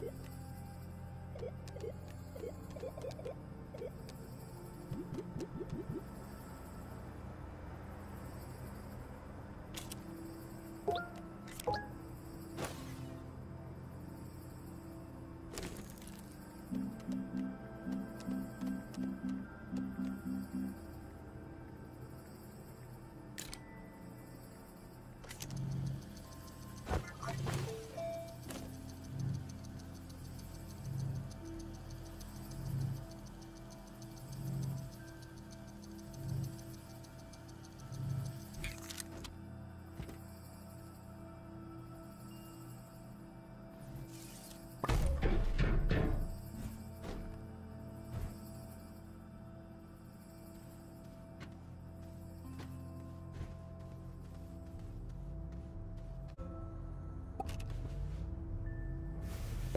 You.